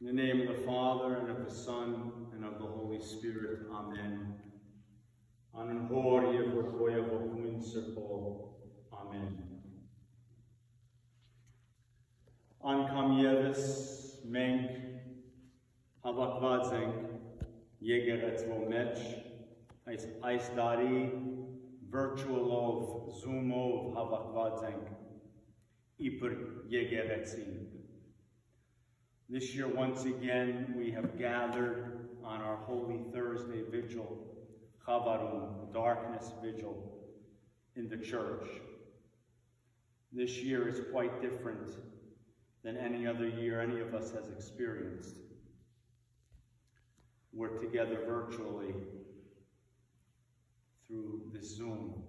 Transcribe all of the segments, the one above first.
In the name of the Father, and of the Son, and of the Holy Spirit. Amen. Amen. Ankam Yevis, Menk, Havakvadzeng, Yegerets Mech, Ice Dari, Virtualov, Zoomov, Havakvadzeng, Iper Yegeretsin. This year, once again, we have gathered on our Holy Thursday Vigil, Chavarum, Darkness Vigil, in the church. This year is quite different than any other year any of us has experienced. We're together virtually through this Zoom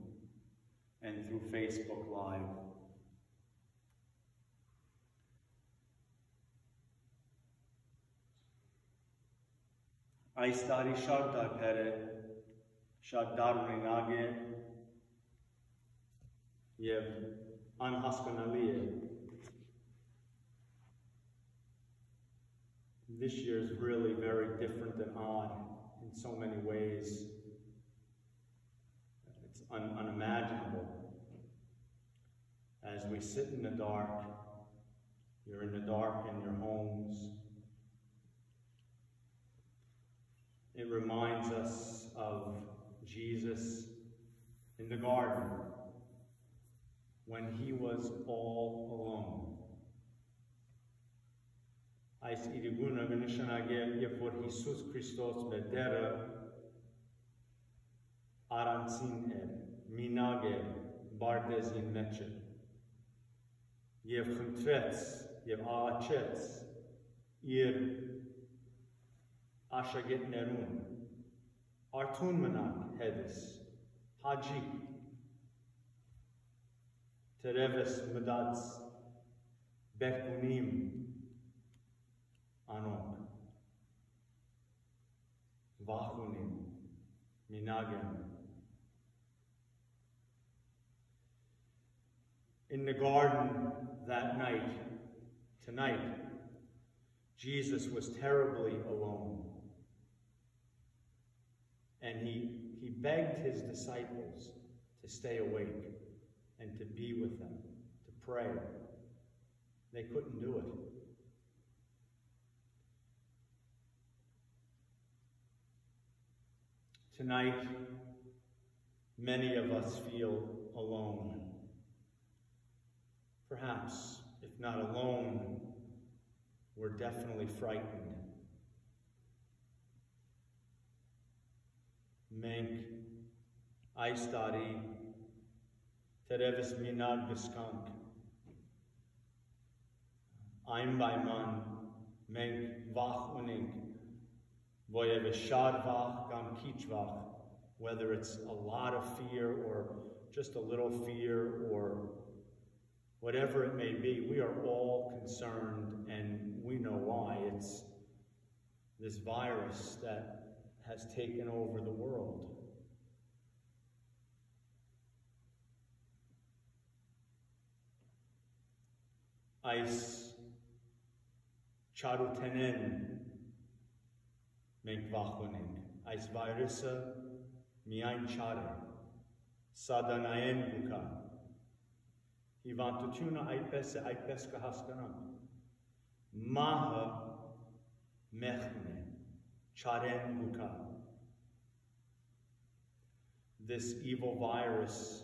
and through Facebook Live. This year is really very different and odd in so many ways. It's un unimaginable. As we sit in the dark, you're in the dark in your homes, It reminds us of Jesus in the garden when he was all alone. Այս իրիգունը կնշանակե, երբ որ Հիսուս Քրիստոս մեդերը առանցին էր, մինագ էր, բարդեզին մեջ էր, և խնդրեց և աղաչեց իր Ashagit Nerun, Artun Manak Hedis, Haji, Tereves Medatz, Bekunim, Anok, Vahunim, Minagim. In the garden that night, tonight, Jesus was terribly alone and he, he begged his disciples to stay awake and to be with them, to pray. They couldn't do it. Tonight, many of us feel alone. Perhaps, if not alone, we're definitely frightened. մենք այս տարի թերևս մի նար գսկանք այն պայման մենք վախ ունենք որևէ շատ վախ կամ քիչ վախ whether it's a lot of fear or just a little fear or whatever it may be we are all concerned and we know why it's this virus that has taken over the world. Ice charutenen menkvachonen. Ice virusa miain chara. Sadanaen buka. Ivantutuna aipese aipeska haskanak. Maha mechne. Charenmuka. This evil virus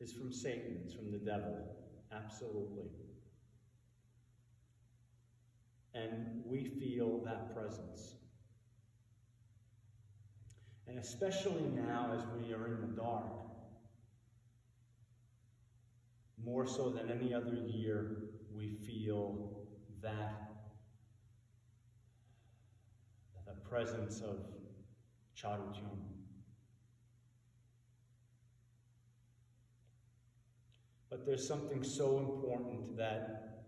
is from Satan, it's from the devil, absolutely. And we feel that presence. And especially now as we are in the dark, more so than any other year, we feel that presence of Charutyum. But there's something so important that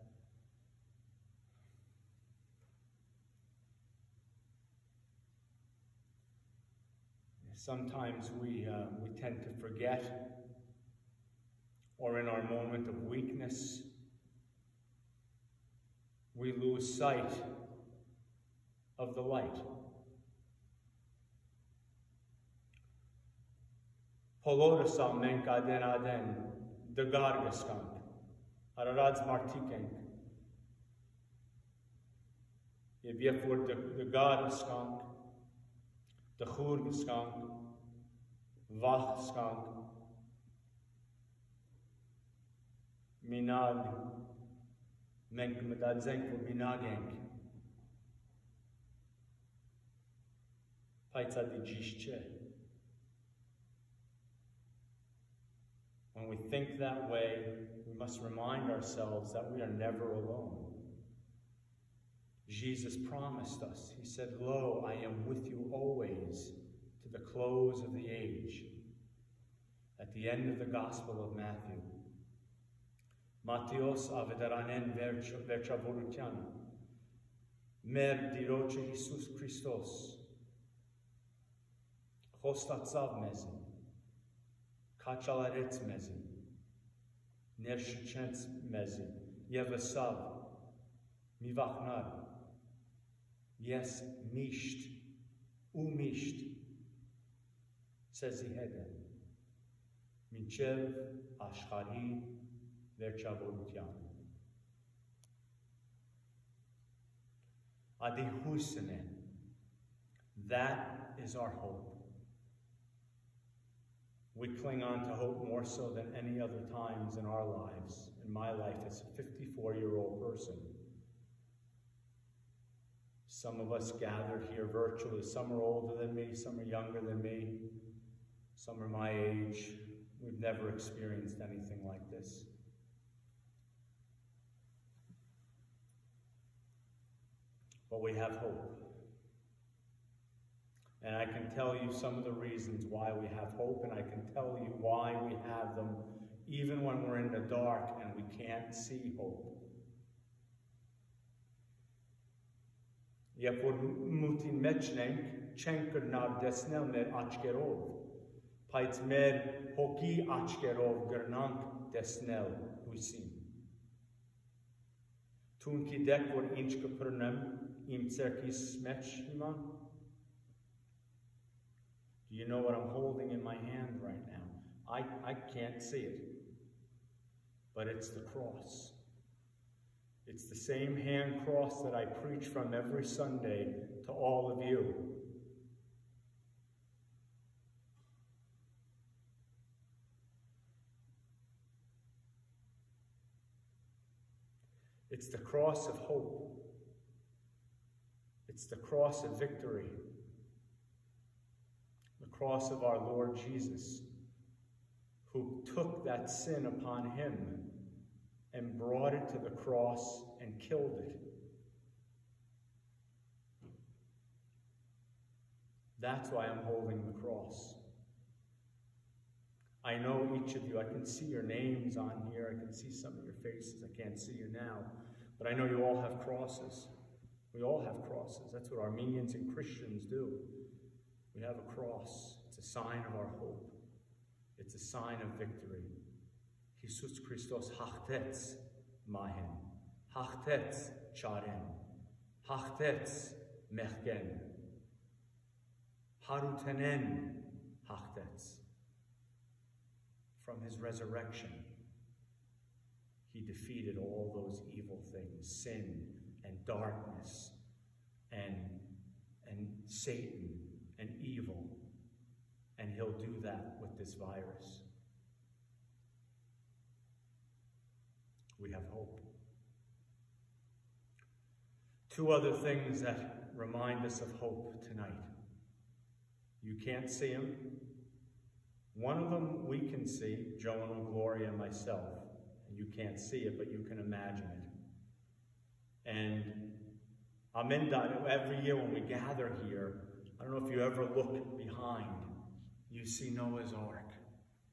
sometimes we, uh, we tend to forget or in our moment of weakness, we lose sight of the light. Բոլորս ամենք ադեն ադեն դգար գսկանք, հարարած մարդիկ ենք։ Եվ երբ որ դգար գսկանք, դխուր գսկանք, վախ գսկանք, մինալ մենք մտածենք, որ մինալ ենք, բայց ադի ճիշտ չէ։ When we think that way, we must remind ourselves that we are never alone. Jesus promised us, He said, Lo, I am with you always to the close of the age. At the end of the Gospel of Matthew. Mattheos avedaranen vercha volutiana. Mer diroce Jesus Christos. քաչալարեց մեզին, ներշիչեց մեզին եւ ասավ. մի վախնար, ես միշտ ու միշտ սեզի հետ եմ, մինչև աշխարի վերջավորության։ Ադի հույսն է, that is our hope. We cling on to hope more so than any other times in our lives. In my life as a 54 year old person. Some of us gathered here virtually. Some are older than me, some are younger than me, some are my age. We've never experienced anything like this. But we have hope. And I can tell you some of the reasons why we have hope, and I can tell you why we have them even when we're in the dark and we can't see hope. Por mutin mechnenk, chenker nav desnel mer achkerov. Paits mer hoki achkerov gernank desnel huisin. Tun ki dek vor inchke pernem im cerkis. You know what I'm holding in my hand right now? I, I can't see it, but it's the cross. It's the same hand cross that I preach from every Sunday to all of you. It's the cross of hope. It's the cross of victory. The cross of our Lord Jesus, who took that sin upon him and brought it to the cross and killed it. That's why I'm holding the cross. I know each of you, I can see your names on here, I can see some of your faces, I can't see you now, but I know you all have crosses. We all have crosses. That's what Armenians and Christians do. We have a cross. It's a sign of our hope. It's a sign of victory. Jesus Christos hachtetz mahen, hachtetz charen, hachtetz mechgen, harutenen hachtetz. From his resurrection, he defeated all those evil things, sin and darkness and, and Satan and evil. And he'll do that with this virus. We have hope. Two other things that remind us of hope tonight. You can't see them. One of them we can see, Joan and Gloria and myself. And you can't see it, but you can imagine it. And Amendat, every year when we gather here, I don't know if you ever look behind, you see Noah's Ark.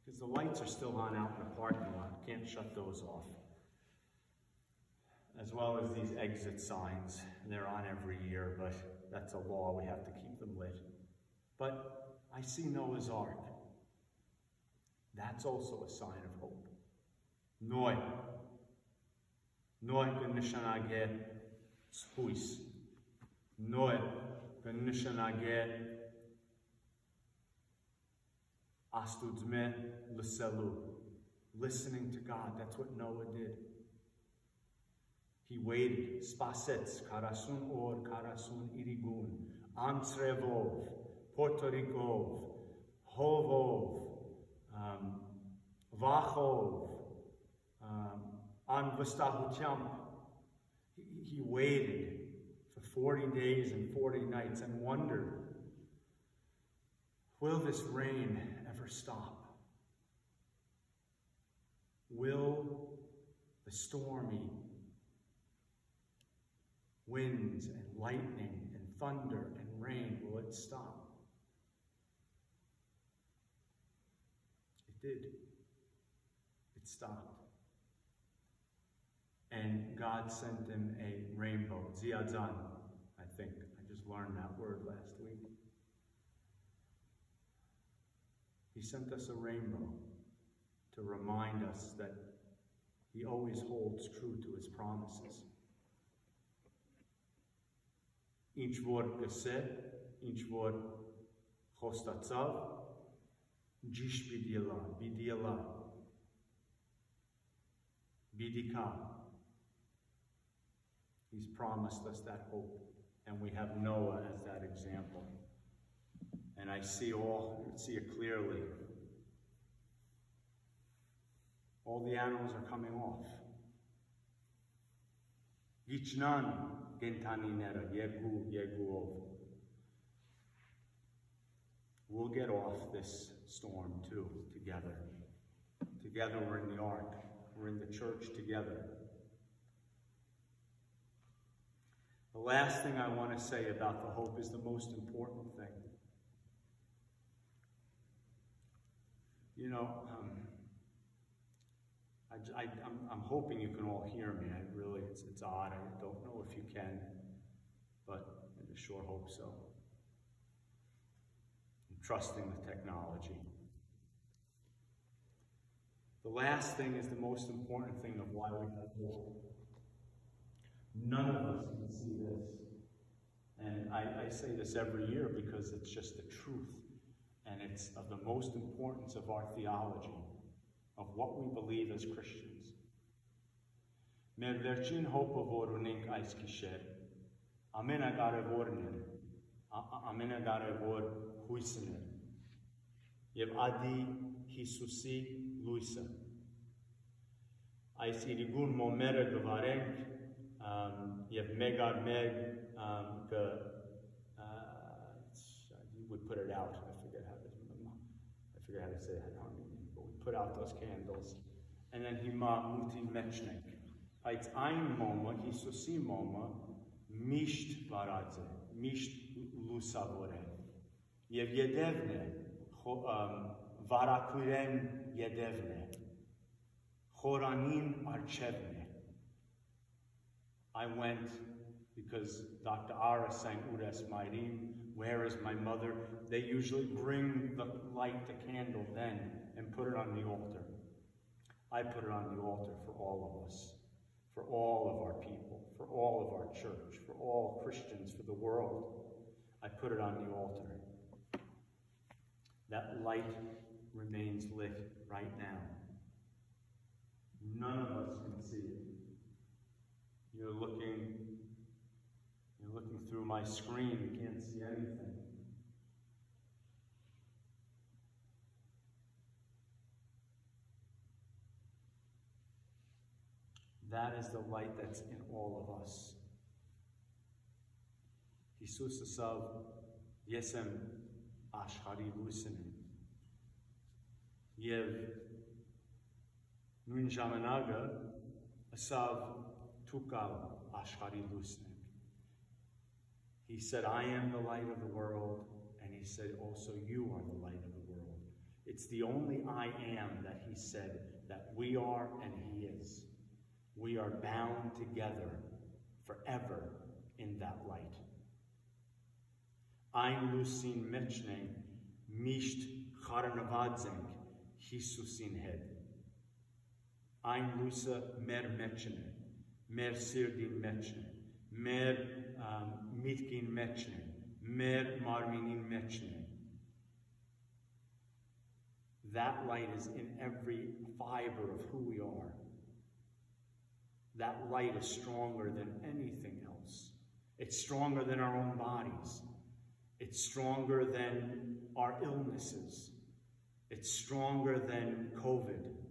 Because the lights are still on out in the parking lot. Can't shut those off. As well as these exit signs. They're on every year, but that's a law. We have to keep them lit. But I see Noah's Ark. That's also a sign of hope. Noi. Noi nishanage spuis. Noe, Benishanage, Astudzme, Luselu. Listening to God, that's what Noah did. He waited. Spasets, Karasun Or, Karasun Irigun, Antrevov, Portorikov, Hovov, um, Vachov, um, Anvastahutyamp. He, he waited 40 days and 40 nights and wondered, will this rain ever stop? Will the stormy winds and lightning and thunder and rain, will it stop? It did. It stopped. And God sent them a rainbow, ziadzan, I think. I just learned that word last week. He sent us a rainbow to remind us that he always holds true to his promises. Each word vor said, each vor chostatsav, jish bidila, bidila, bidika. He's promised us that hope and we have Noah as that example. And I see all, see it clearly. All the animals are coming off. Gichnan gentaninera, yegu, yeguov. We'll get off this storm too, together. Together we're in the ark. We're in the church together. The last thing I want to say about the hope is the most important thing. You know, um, I, am hoping you can all hear me. I really, it's, it's odd. I don't know if you can, but I just sure hope so. I'm trusting the technology. The last thing is the most important thing of why we have hope. None of us can see this. And I, I say this every year because it's just the truth. And it's of the most importance of our theology, of what we believe as Christians. Մեր վերջին հոպը, որ ունենք այս գիշեր, ամենակարևորն է, ամենակարևոր հույսն է։ Եվ ադի Հիսուսի լույսը։ Այս իրիգուն մոմերը գվարենք եւ մեկ առ մեկ կը we put it out. I forget how to I forget how to say that in Armenian, but we put out those candles. And then հիմա մուտի մեջն ենք։ Բայց այն մոմը, Հիսուսի մոմը միշտ բարած է, միշտ լուսավոր է։ Եվ յետևն է, վարակուրեն յետևն է։ Խորանին արջևն է։ I went because Dr. Ara sang Ures Mairim, Where is my mother? They usually bring the light, the candle then, and put it on the altar. I put it on the altar for all of us, for all of our people, for all of our church, for all Christians, for the world. I put it on the altar. That light remains lit right now. None of us can see it. You're looking, you're looking through my screen, you can't see anything. That is the light that's in all of us. Jesus asav yesem ashari lusinim. Yev nun jamanaga asav tukal ashari lusnik. He said, I am the light of the world, and he said, also you are the light of the world. It's the only I am that he said that we are and he is. We are bound together forever in that light. Ein lusin mechne misht charanavadzeng hisusin head. Ein lusa mer mechne mer sirdin mechne, mer um, mitkin mer marminin mechne. That light is in every fiber of who we are. That light is stronger than anything else. It's stronger than our own bodies. It's stronger than our illnesses. It's stronger than COVID.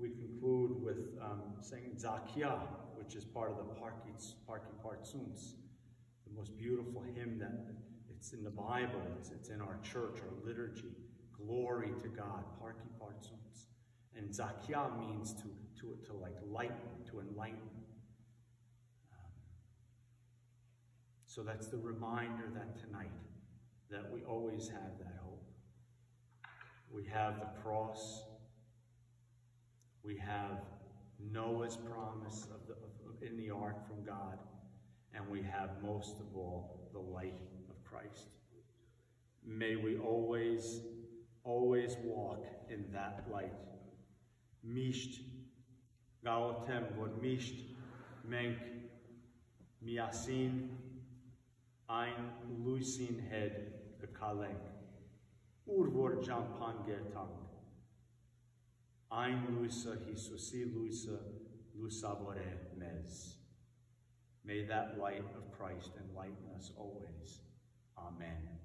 we conclude with um, saying Zakia, which is part of the Parki, Parki Partsuns, the most beautiful hymn that it's in the Bible, it's, it's in our church, our liturgy. Glory to God, Parki Partsuns. And Zakia means to, to, to like lighten, to enlighten. So that's the reminder that tonight that we always have that hope. We have the cross. We have Noah's promise of the, of, in the ark from God. And we have most of all the light of Christ. May we always, always walk in that light. Misht, gaotem, vod misht, menk, miasin, ein luisin head kaleng. Urvor jampan gertang. Ein luisa hisusi luisa lusavore mes. May that light of Christ enlighten us always. Amen.